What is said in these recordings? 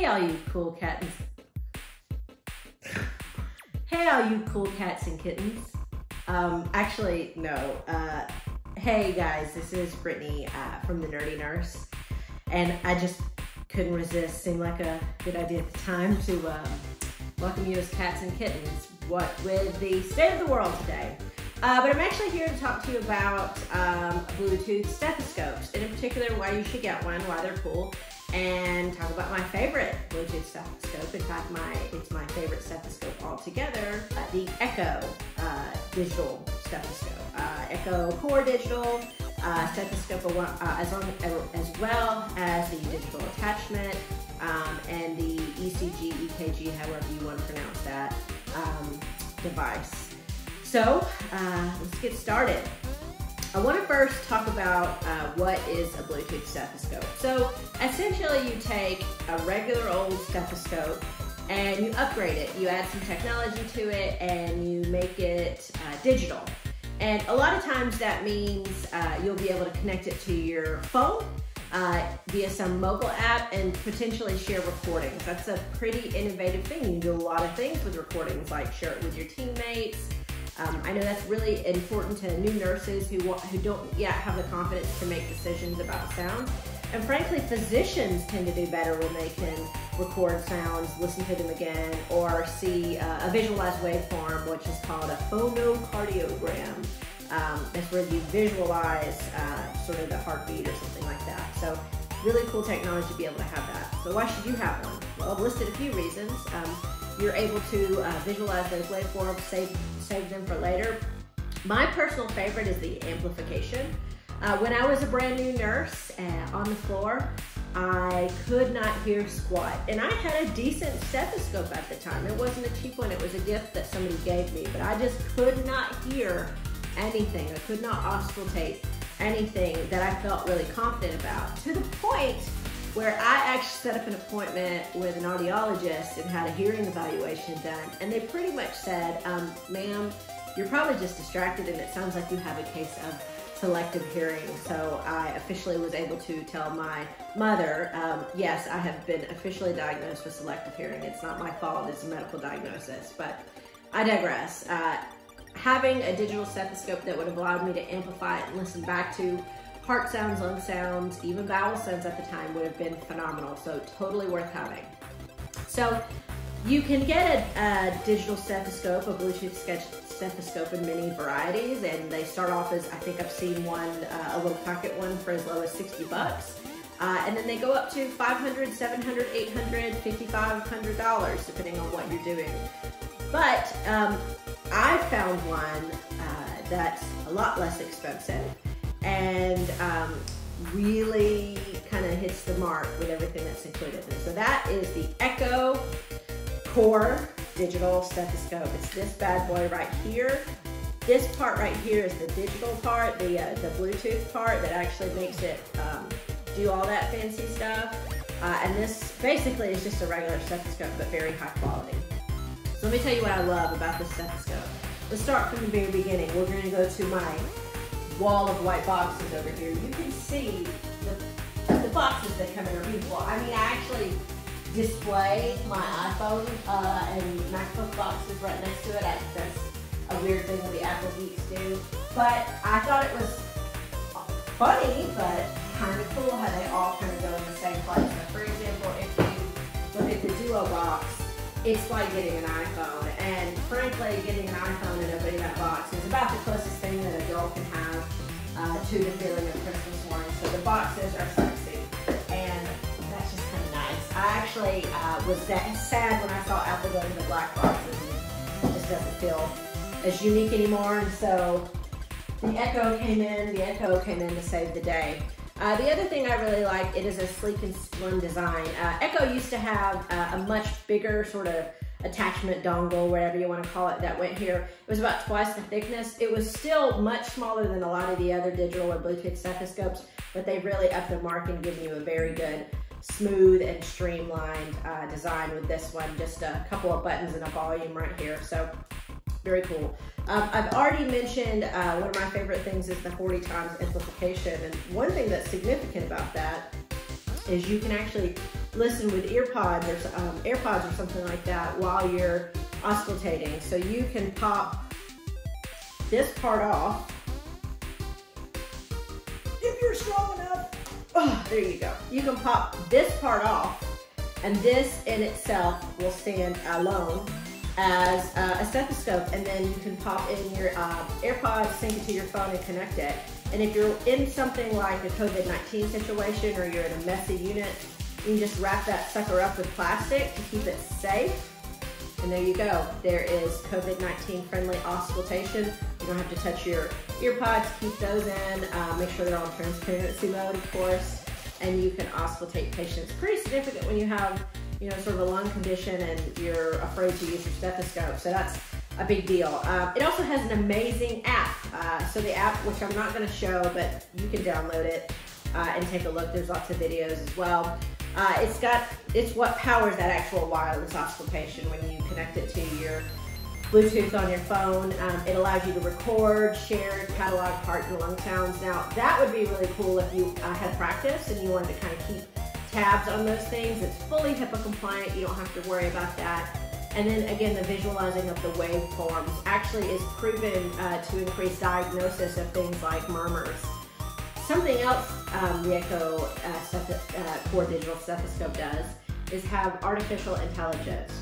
Hey, all you cool cats. Hey, all you cool cats and kittens. Um, actually, no. Uh, hey, guys, this is Brittany uh, from The Nerdy Nurse. And I just couldn't resist. Seemed like a good idea at the time to um, welcome you as cats and kittens. What with the state of the world today. Uh, but I'm actually here to talk to you about um, Bluetooth stethoscopes, and in particular why you should get one, why they're cool, and talk about my favorite Bluetooth stethoscope. In fact, my it's my favorite stethoscope altogether, uh, the Eko uh, digital stethoscope. Uh, Eko Core digital uh, stethoscope uh, as, long, as well as the digital attachment um, and the ECG, EKG, however you want to pronounce that um, device. So uh, let's get started. I want to first talk about uh, what is a Bluetooth stethoscope. So essentially you take a regular old stethoscope and you upgrade it. You add some technology to it and you make it uh, digital. And a lot of times that means uh, you'll be able to connect it to your phone uh, via some mobile app and potentially share recordings. That's a pretty innovative thing. You can do a lot of things with recordings like share it with your teammates, um, I know that's really important to new nurses who want, who don't yet have the confidence to make decisions about sounds. And frankly, physicians tend to do better when they can record sounds, listen to them again, or see uh, a visualized waveform, which is called a phonocardiogram. Um, that's where you visualize uh, sort of the heartbeat or something like that. So really cool technology to be able to have that. So why should you have one? Well, I've listed a few reasons. Um, you're able to uh, visualize those waveforms, save, save them for later. My personal favorite is the amplification. Uh, when I was a brand new nurse uh, on the floor, I could not hear squat. And I had a decent stethoscope at the time. It wasn't a cheap one, it was a gift that somebody gave me, but I just could not hear anything. I could not auscultate anything that I felt really confident about to the point where I actually set up an appointment with an audiologist and had a hearing evaluation done. And they pretty much said, um, ma'am, you're probably just distracted and it sounds like you have a case of selective hearing. So I officially was able to tell my mother, um, yes, I have been officially diagnosed with selective hearing. It's not my fault, it's a medical diagnosis, but I digress. Uh, having a digital stethoscope that would have allowed me to amplify and listen back to heart sounds, lung sounds, even vowel sounds at the time would have been phenomenal. So totally worth having. So you can get a, a digital stethoscope, a Bluetooth stethoscope in many varieties, and they start off as, I think I've seen one, uh, a little pocket one for as low as 60 bucks. Uh, and then they go up to 500, 700, 800, 5500 dollars depending on what you're doing. But um, I found one uh, that's a lot less expensive and um, really kind of hits the mark with everything that's included. And so that is the Eko Core digital stethoscope. It's this bad boy right here. This part right here is the digital part, the, uh, the Bluetooth part that actually makes it um, do all that fancy stuff. Uh, and this basically is just a regular stethoscope, but very high quality. So let me tell you what I love about this stethoscope. Let's start from the very beginning. We're gonna go to my wall of white boxes over here, you can see the, the boxes that come in are beautiful. I mean, I actually display my iPhone uh, and MacBook boxes right next to it. I, that's a weird thing that the Apple geeks do. But I thought it was funny, but kind of cool how they all kind of go in the same place. So for example, if you look at the Duo box, it's like getting an iPhone. And frankly, getting an iPhone and opening that box is about the closest thing that a girl can have uh, to the feeling of Christmas morning. So the boxes are sexy. And that's just kind of nice. I actually uh, was that sad when I saw Apple go to the black boxes. It just doesn't feel as unique anymore. And so the Eko came in, the Eko came in to save the day. Uh, the other thing I really like, it is a sleek and slim design. Uh, Eko used to have uh, a much bigger sort of attachment dongle, whatever you want to call it, that went here. It was about twice the thickness. It was still much smaller than a lot of the other digital or Bluetooth stethoscopes, but they really upped the mark and given you a very good smooth and streamlined uh, design with this one. Just a couple of buttons and a volume right here. So very cool. Um, I've already mentioned uh, one of my favorite things is the 40 times amplification. And one thing that's significant about that is you can actually listen with earpods or um, AirPods or something like that while you're auscultating. So you can pop this part off if you're strong enough. Oh, there you go. You can pop this part off and this in itself will stand alone as uh, a stethoscope and then you can pop in your uh, AirPods, sync it to your phone and connect it. And if you're in something like a COVID-19 situation or you're in a messy unit, you can just wrap that sucker up with plastic to keep it safe. And there you go. There is COVID-19 friendly auscultation. You don't have to touch your earpods. Keep those in. Uh, make sure they're on transparency mode, of course. And you can auscultate patients. Pretty significant when you have, you know, sort of a lung condition and you're afraid to use your stethoscope. So that's a big deal. Uh, it also has an amazing app. Uh, so the app, which I'm not going to show, but you can download it uh, and take a look. There's lots of videos as well. Uh, it's got, it's what powers that actual wireless auscultation when you connect it to your Bluetooth on your phone. Um, it allows you to record, share, catalog heart and lung sounds. Now, that would be really cool if you uh, had practice and you wanted to kind of keep tabs on those things. It's fully HIPAA compliant. You don't have to worry about that. And then again, the visualizing of the waveforms actually is proven uh, to increase diagnosis of things like murmurs. Something else um, the Eko uh, uh, Core Digital Stethoscope does is have artificial intelligence.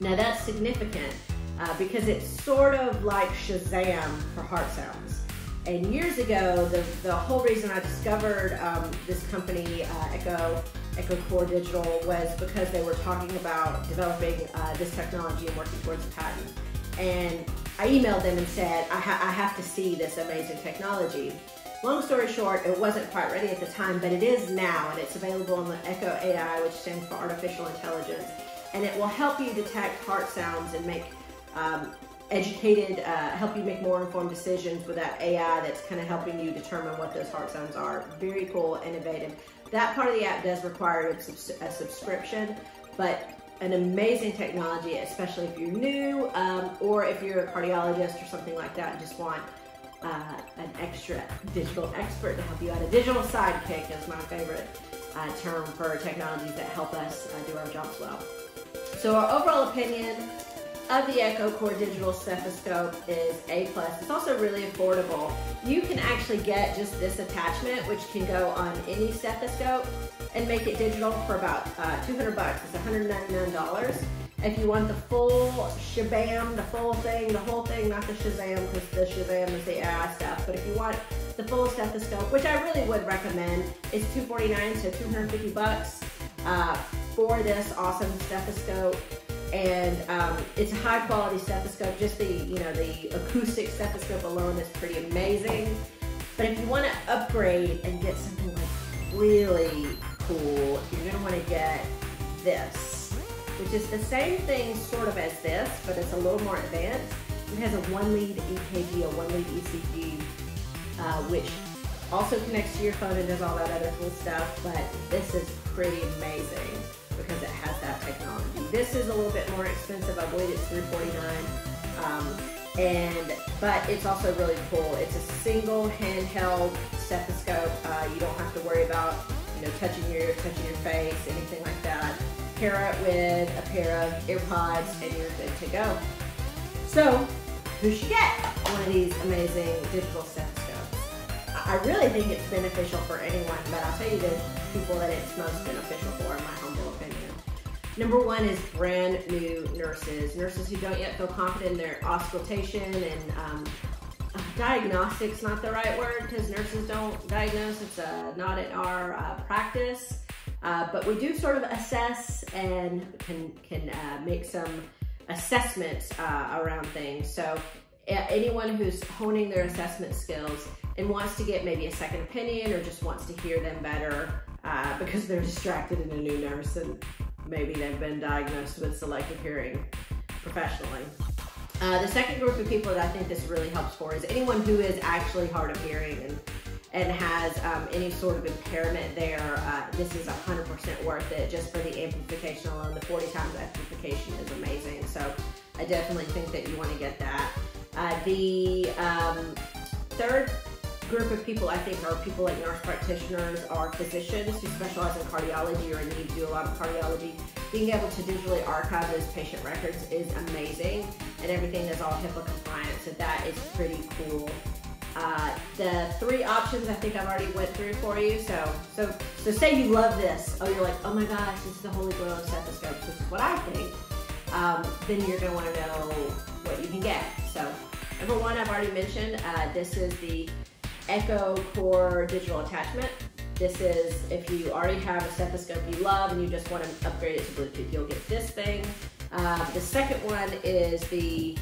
Now that's significant uh, because it's sort of like Shazam for heart sounds. And years ago, the, the whole reason I discovered um, this company, uh, Eko Eko Core Digital was because they were talking about developing uh, this technology and working towards a patent. And I emailed them and said, I, ha I have to see this amazing technology. Long story short, it wasn't quite ready at the time, but it is now, and it's available on the Eko AI, which stands for Artificial Intelligence. And it will help you detect heart sounds and make um, educated, uh, help you make more informed decisions with that AI that's kind of helping you determine what those heart sounds are. Very cool, innovative. That part of the app does require a, a subscription, but an amazing technology, especially if you're new um, or if you're a cardiologist or something like that and just want uh, an extra digital expert to help you out. A digital sidekick is my favorite uh, term for technologies that help us uh, do our jobs well. So our overall opinion of the Eko Core Digital Stethoscope is A+. It's also really affordable. You can actually get just this attachment, which can go on any stethoscope and make it digital for about uh, 200 bucks. It's $199. If you want the full shabam, the full thing, the whole thing, not the Shazam, because the Shazam is the AI stuff, but if you want the full stethoscope, which I really would recommend, it's 249 so 250 bucks uh, for this awesome stethoscope and um, it's a high quality stethoscope. Just the you know the acoustic stethoscope alone is pretty amazing. But if you want to upgrade and get something like really cool, you're gonna want to get this, which is the same thing sort of as this, but it's a little more advanced. It has a one lead EKG, a one lead ECG, uh, which also connects to your phone and does all that other cool stuff. But this is pretty amazing because it has that technology. This is a little bit more expensive. I believe it's 349. Um, and but it's also really cool. It's a single handheld stethoscope. Uh, you don't have to worry about you know touching your ear, touching your face, anything like that. Pair it with a pair of earpods, and you're good to go. So, who should get one of these amazing digital stethoscopes? I really think it's beneficial for anyone, but I'll tell you the people that it's most beneficial for, in my humble opinion. Number one is brand new nurses, nurses who don't yet feel confident in their auscultation and um, diagnostics not the right word because nurses don't diagnose. It's uh, not in our uh, practice, uh, but we do sort of assess and can can uh, make some assessments uh, around things. So anyone who's honing their assessment skills and wants to get maybe a second opinion or just wants to hear them better uh, because they're distracted in a new nurse and maybe they've been diagnosed with selective hearing professionally. Uh, the second group of people that I think this really helps for is anyone who is actually hard of hearing and and has um, any sort of impairment there, uh, this is 100% worth it just for the amplification alone. The 40 times amplification is amazing. So I definitely think that you want to get that. Uh, the um, third group of people I think are people like nurse practitioners or physicians who specialize in cardiology or need to do a lot of cardiology. Being able to digitally archive those patient records is amazing and everything is all HIPAA compliant, so that is pretty cool. Uh, the three options I think I've already went through for you. So, so, so say you love this. Oh, you're like, oh my gosh, this is the holy grail of stethoscopes. This is what I think. Um, then you're gonna want to know what you can get. So, number one, I've already mentioned. Uh, this is the Eko Core digital attachment. This is if you already have a stethoscope you love and you just want to upgrade it to Bluetooth, you'll get this thing. Uh, the second one is the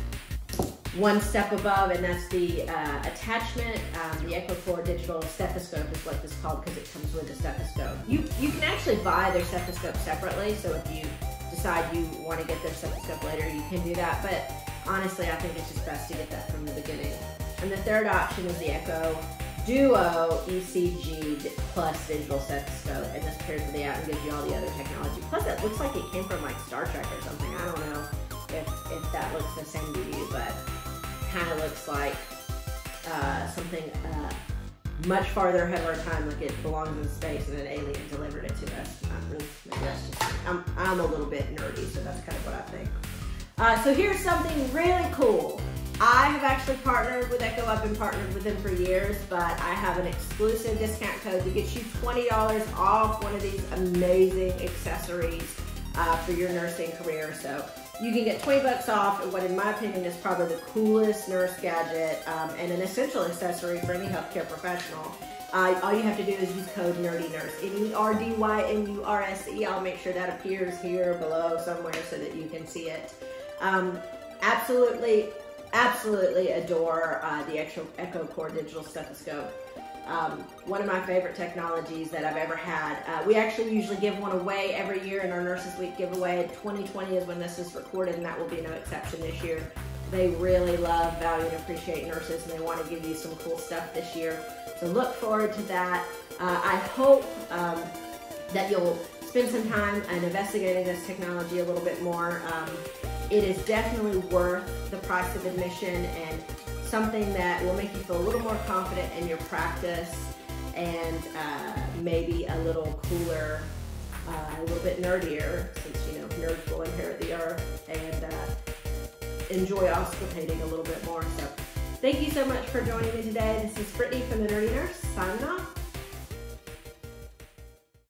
one step above, and that's the uh, attachment. Um, the Eko Core digital stethoscope is what this is called because it comes with a stethoscope. You, you can actually buy their stethoscope separately, so if you decide you want to get their stethoscope later, you can do that, but honestly, I think it's just best to get that from the beginning. And the third option is the Eko Duo ECG plus digital stethoscope, and this pairs with the app and gives you all the other technology. Plus, it looks like it came from like Star Trek or something. I don't know if, if that looks the same to you, but kind of looks like uh, something uh, much farther ahead of our time, like it belongs in space and an alien delivered it to us. Just, I'm, I'm a little bit nerdy, so that's kind of what I think. Uh, so here's something really cool. I have actually partnered with Eko. I've been partnered with them for years, but I have an exclusive discount code to get you $20 off one of these amazing accessories uh, for your nursing career. So you can get 20 bucks off what in my opinion is probably the coolest nurse gadget um, and an essential accessory for any healthcare professional. Uh, all you have to do is use code NERDYNURSE, N-E-R-D-Y-N-U-R-S-E. I'll make sure that appears here below somewhere so that you can see it. Um, absolutely absolutely adore uh, the Eko, Core digital stethoscope. Um, one of my favorite technologies that I've ever had. Uh, we actually usually give one away every year in our Nurses Week giveaway. 2020 is when this is recorded, and that will be no exception this year. They really love, value, and appreciate nurses, and they want to give you some cool stuff this year. So look forward to that. Uh, I hope um, that you'll spend some time and investigating this technology a little bit more. Um, it is definitely worth the price of admission and something that will make you feel a little more confident in your practice and uh, maybe a little cooler, uh, a little bit nerdier, since you know nerds will inherit the earth and uh, enjoy auscultating a little bit more. So thank you so much for joining me today. This is Brittany from The Nerdy Nurse, signing off.